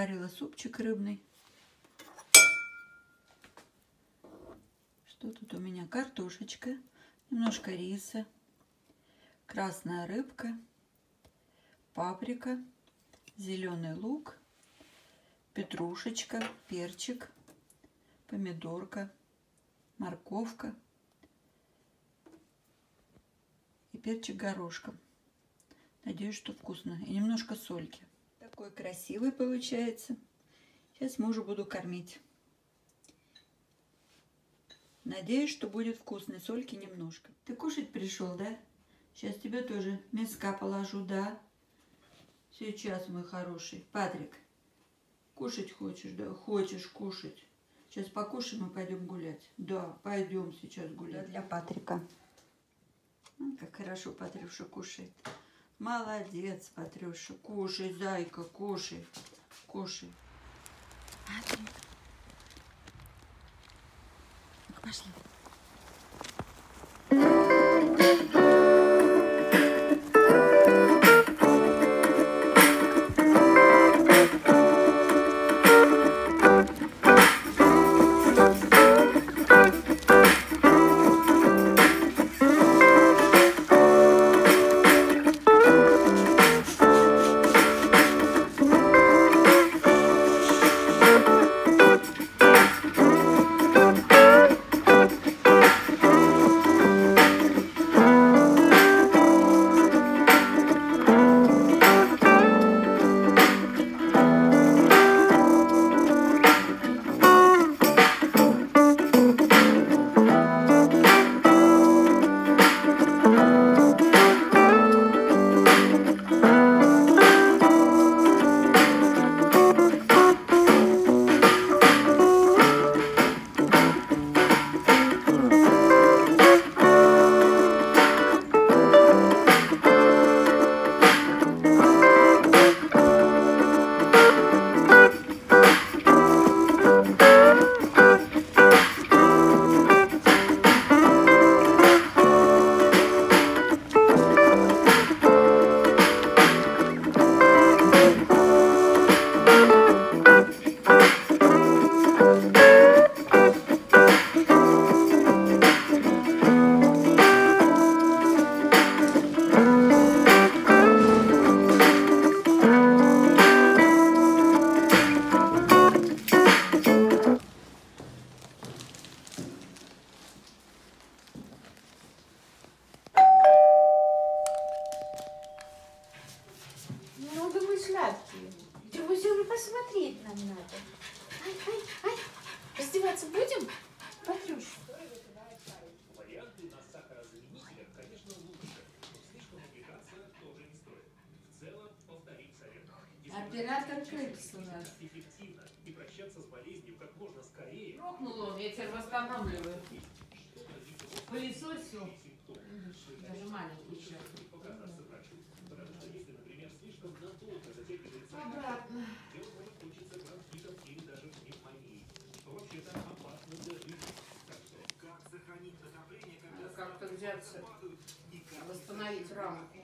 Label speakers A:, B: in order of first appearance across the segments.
A: сварила супчик рыбный. Что тут у меня? Картошечка, немножко риса, красная рыбка, паприка, зеленый лук, петрушечка, перчик, помидорка, морковка и перчик горошком. Надеюсь, что вкусно. И немножко сольки. Такой красивый получается. Сейчас мужу буду кормить. Надеюсь, что будет вкусно. Сольки немножко. Ты кушать пришел, да? Сейчас тебе тоже мяска положу, да? Сейчас, мой хороший. Патрик, кушать хочешь, да? Хочешь кушать. Сейчас покушаем и пойдем гулять. Да, пойдем сейчас гулять. Для Патрика. Как хорошо Патрюша кушает. Молодец, Патрюша. Кушай, зайка, кушай. Кушай. Патрик. Так, пошли.
B: Же посмотреть нам надо. Ай, ай, ай. Раздеваться будем? Патрюш.
C: Варианты на сахарозаменителях, конечно, лучше, но слишком увлекаться тоже не стоит. В целом, повторим совет. Если
B: Оператор Кэпс у нас.
C: эффективно и прощаться с болезнью как можно скорее,
D: Рухнул он, я тебя восстанавливаю. Пылесосил. Даже маленький еще.
C: показаться врачу. Потому что если, например, слишком надолго затягивается
D: Обратно.
C: дело может кончиться бронхитом или даже пневмонией, что вообще-то опасно для жизни. Так что, как сохранить накопление, когда
D: Надо как-то взяться, восстановить рамку.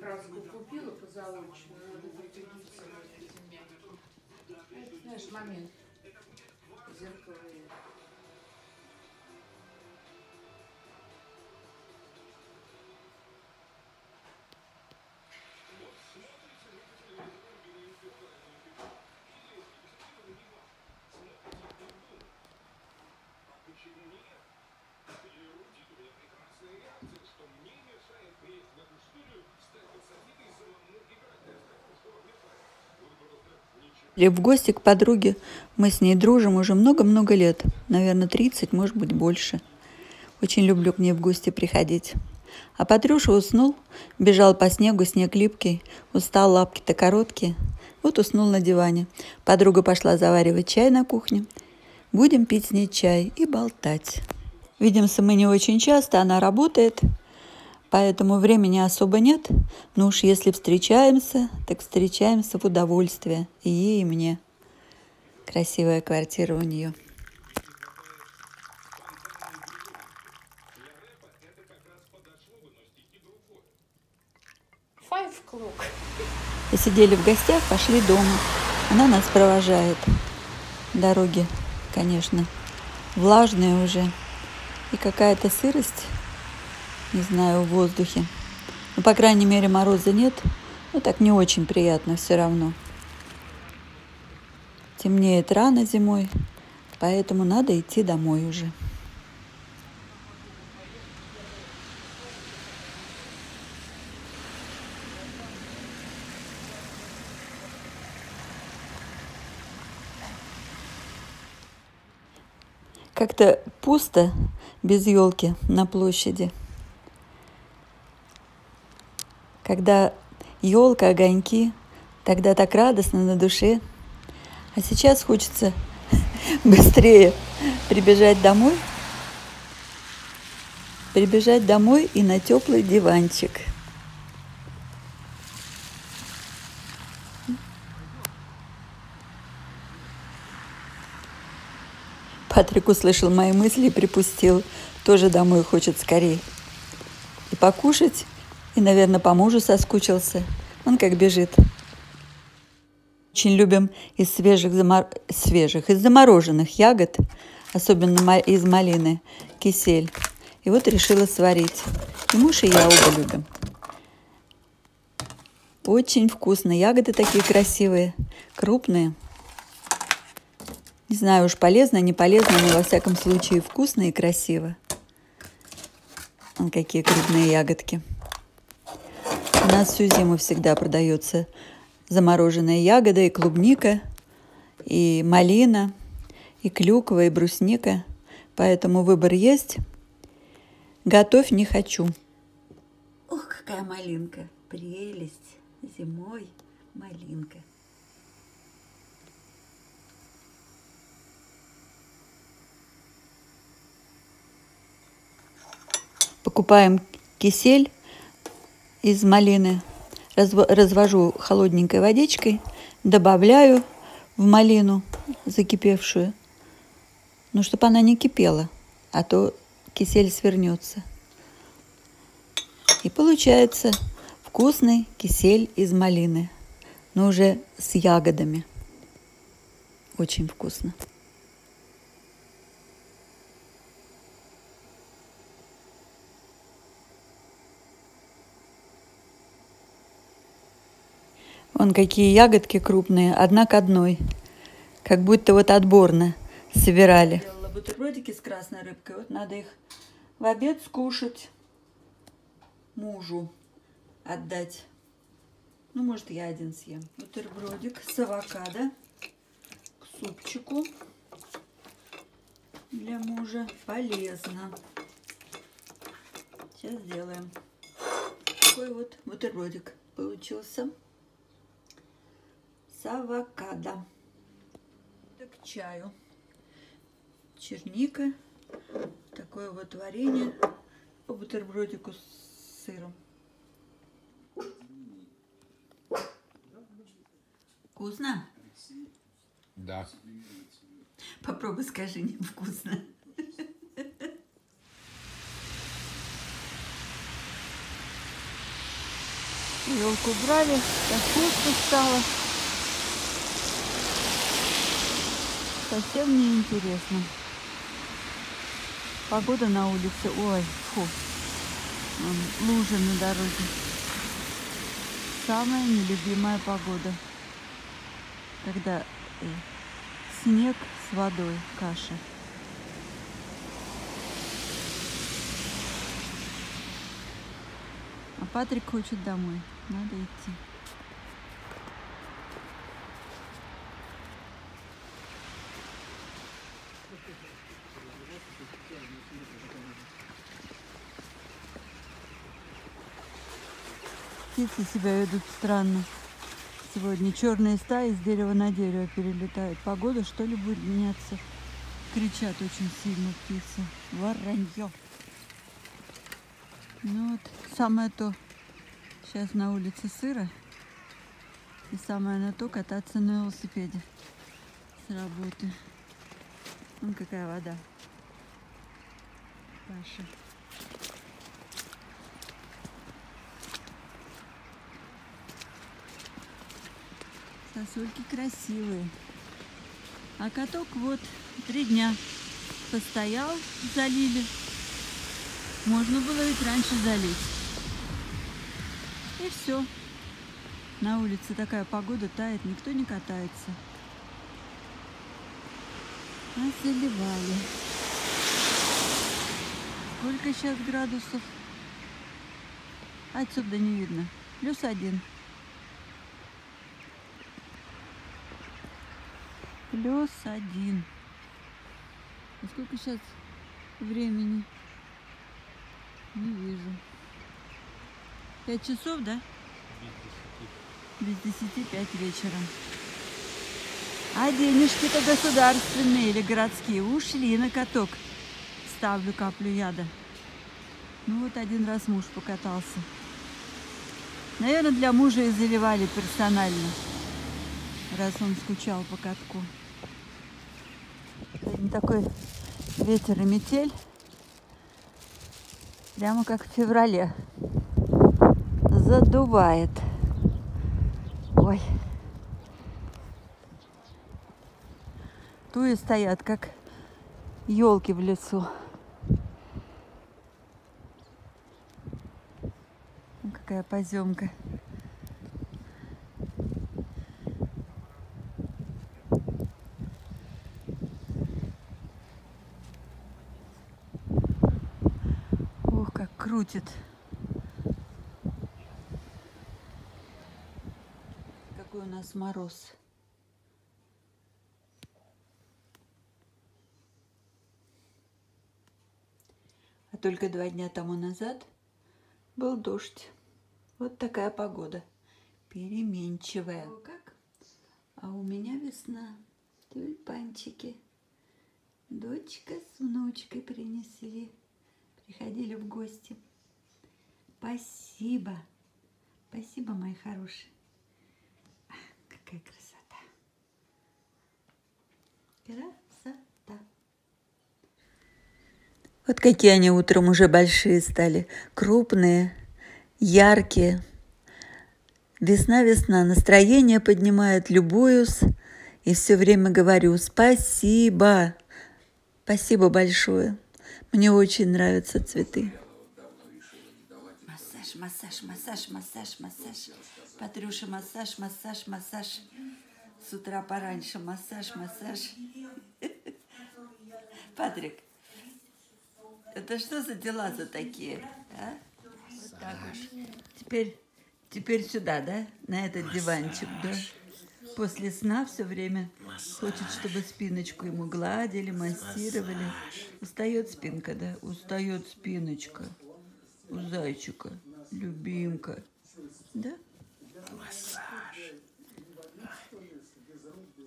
D: Краску купила позолоченную, надо прикрепиться этими. Это, знаешь, момент.
A: Или в гости к подруге. Мы с ней дружим уже много-много лет. Наверное, 30, может быть, больше. Очень люблю к ней в гости приходить. А Патрюша уснул, бежал по снегу, снег липкий, устал, лапки-то короткие. Вот уснул на диване. Подруга пошла заваривать чай на кухне. Будем пить с ней чай и болтать. Видимся мы не очень часто, она работает, поэтому времени особо нет. Но уж если встречаемся, так встречаемся в удовольствие. И ей, и мне. Красивая квартира у нее.
B: Clock.
A: Посидели в гостях, пошли дома. Она нас провожает. Дороги, конечно, влажные уже. И какая-то сырость, не знаю, в воздухе. Ну, по крайней мере, мороза нет. Ну, так не очень приятно все равно. Темнеет рано зимой, поэтому надо идти домой уже. Как-то пусто без елки на площади. Когда елка, огоньки, тогда так радостно на душе. А сейчас хочется быстрее прибежать домой, прибежать домой и на теплый диванчик. Патрик услышал мои мысли и припустил. Тоже домой хочет скорее. И покушать, и, наверное, по мужу соскучился. Он как бежит. Очень любим из свежих, замор... свежих, из замороженных ягод, особенно из малины, кисель. И вот решила сварить. И муж, и я оба любим. Очень вкусно. Ягоды такие красивые, крупные. Не знаю уж полезно, не полезно, но во всяком случае вкусно и красиво. Вон какие крупные ягодки. У нас всю зиму всегда продается замороженная ягода и клубника, и малина, и клюква, и брусника. Поэтому выбор есть. Готовь не хочу. Ох, какая малинка. Прелесть. Зимой малинка. покупаем кисель из малины, развожу холодненькой водичкой, добавляю в малину закипевшую, ну, чтобы она не кипела, а то кисель свернется. И получается вкусный кисель из малины, но уже с ягодами. Очень вкусно. Вон какие ягодки крупные, одна к одной. Как будто вот отборно собирали. Делала бутербродики с красной рыбкой. Вот надо их в обед скушать. Мужу отдать. Ну, может, я один съем. Бутербродик с авокадо к супчику для мужа. Полезно. Сейчас сделаем. Такой вот бутербродик получился с авокадо. К чаю. Черника. Такое вот варенье по бутербродику с сыром. Вкусно?
E: Да.
A: Попробуй скажи, не вкусно. Елку убрали, так вкусно стало. Совсем не интересно. Погода на улице, ой, фу, лужи на дороге. Самая нелюбимая погода, когда э, снег с водой, каша. А Патрик хочет домой, надо идти. Птицы себя ведут странно. Сегодня черные стаи с дерева на дерево перелетают. Погода что ли будет меняться? Кричат очень сильно птицы. Воронье. Ну вот, самое то. Сейчас на улице сыро. И самое на то кататься на велосипеде с работы. Вон какая вода. Паша. Сосульки красивые. А каток вот три дня постоял, залили. Можно было ведь раньше залить. И все. На улице такая погода тает, никто не катается. А заливали. Сколько сейчас градусов? Отсюда не видно. Плюс один. Плюс один. А сколько сейчас времени? Не вижу. Пять часов, да? Без десяти пять вечера. А денежки-то государственные или городские ушли на каток. Ставлю каплю яда. Ну вот один раз муж покатался. Наверное, для мужа и заливали персонально, раз он скучал по катку. Сегодня такой ветер и метель, прямо как в феврале. Задувает. Ой. Туи стоят, как елки в лесу. Какая поземка. Ух, как крутит. Какой у нас мороз. А только два дня тому назад был дождь. Вот такая погода. Переменчивая. как? А у меня весна. Тюльпанчики. Дочка с внучкой принесли. Приходили в гости. Спасибо. Спасибо, мои хорошие. А, Какая красота. Красота. Вот какие они утром уже большие стали. Крупные, яркие. Весна, весна. Настроение поднимает, любуюсь. И все время говорю спасибо. Спасибо большое. Мне очень нравятся цветы. Массаж, массаж, массаж, массаж, массаж. Патрюша, массаж, массаж, массаж. С утра пораньше массаж, массаж. Патрик, это что за дела за такие? а? Вот так вот. Теперь, теперь сюда, да? На этот диванчик, да? После сна все время хочет, чтобы спиночку ему гладили, массировали. Устает спинка, да? Устает спиночка. У зайчика. Любимка. Да?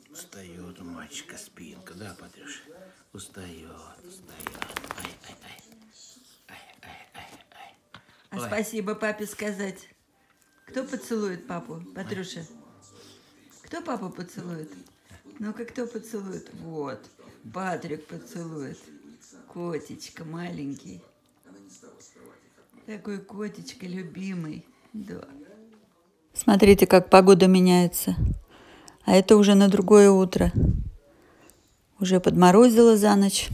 E: Устает у мальчика спинка, да, Патрюша? Устает, устает. Ай, ай, ай. Ай, ай, ай, ай.
A: А
E: Ой.
A: спасибо папе сказать. Кто поцелует папу, Патрюша? Кто папу поцелует? Ну-ка, кто поцелует? Вот, Патрик поцелует. Котечка маленький. Такой котечка любимый. Да. Смотрите, как погода меняется. А это уже на другое утро. Уже подморозило за ночь.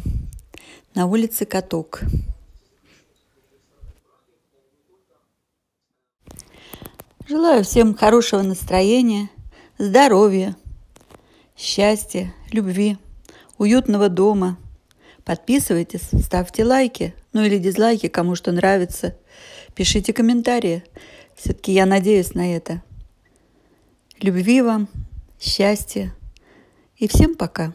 A: На улице каток. Желаю всем хорошего настроения, здоровья, счастья, любви, уютного дома. Подписывайтесь, ставьте лайки, ну или дизлайки, кому что нравится. Пишите комментарии. Все-таки я надеюсь на это. Любви вам, счастья и всем пока.